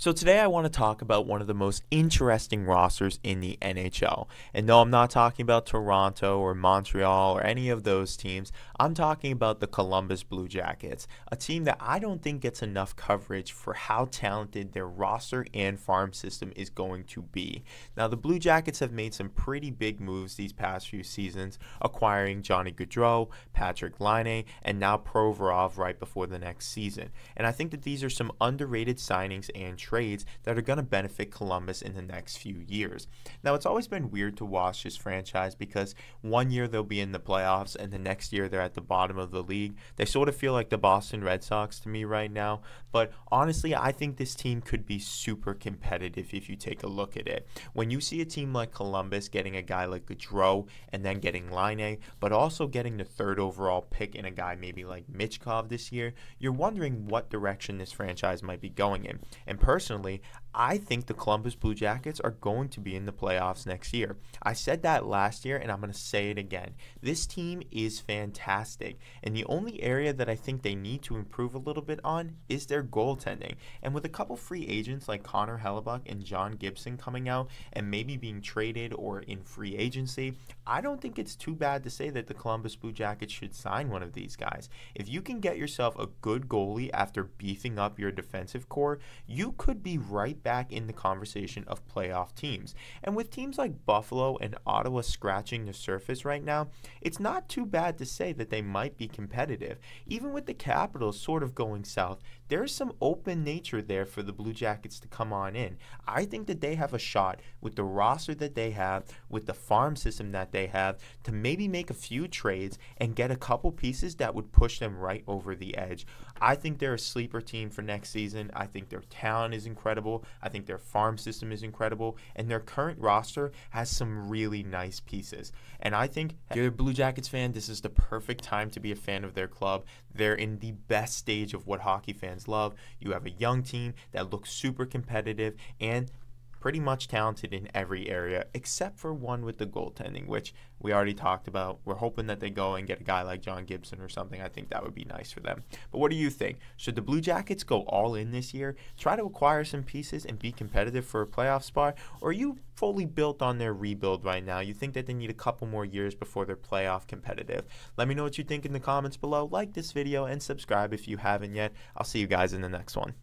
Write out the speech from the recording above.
So today I want to talk about one of the most interesting rosters in the NHL. And no, I'm not talking about Toronto or Montreal or any of those teams. I'm talking about the Columbus Blue Jackets, a team that I don't think gets enough coverage for how talented their roster and farm system is going to be. Now, the Blue Jackets have made some pretty big moves these past few seasons, acquiring Johnny Gaudreau, Patrik Laine, and now Provorov right before the next season. And I think that these are some underrated signings and trades that are going to benefit Columbus in the next few years. Now, it's always been weird to watch this franchise because one year they'll be in the playoffs and the next year they're at the bottom of the league. They sort of feel like the Boston Red Sox to me right now. But honestly, I think this team could be super competitive if you take a look at it. When you see a team like Columbus getting a guy like Gaudreau and then getting Laine, but also getting the third overall pick in a guy maybe like Michkov this year, you're wondering what direction this franchise might be going in. And personally, personally, I think the Columbus Blue Jackets are going to be in the playoffs next year. I said that last year, and I'm going to say it again. This team is fantastic, and the only area that I think they need to improve a little bit on is their goaltending. And with a couple free agents like Connor Hellebuyck and John Gibson coming out and maybe being traded or in free agency, I don't think it's too bad to say that the Columbus Blue Jackets should sign one of these guys. If you can get yourself a good goalie after beefing up your defensive core, you could be right back in the conversation of playoff teams. And with teams like Buffalo and Ottawa scratching the surface right now, it's not too bad to say that they might be competitive. Even with the Capitals sort of going south, there's some open nature there for the Blue Jackets to come on in. I think that they have a shot with the roster that they have, with the farm system that they have, to maybe make a few trades and get a couple pieces that would push them right over the edge. I think they're a sleeper team for next season. I think their talent is incredible. I think their farm system is incredible. And their current roster has some really nice pieces. And I think if you're a Blue Jackets fan, this is the perfect time to be a fan of their club. They're in the best stage of what hockey fans love. You have a young team that looks super competitive and pretty much talented in every area except for one with the goaltending, which we already talked about. We're hoping that they go and get a guy like John Gibson or something. I think that would be nice for them. But what do you think? Should the Blue Jackets go all in this year, try to acquire some pieces and be competitive for a playoff spot, or are you fully built on their rebuild right now? You think that they need a couple more years before they're playoff competitive? Let me know what you think in the comments below. Like this video and subscribe if you haven't yet. I'll see you guys in the next one.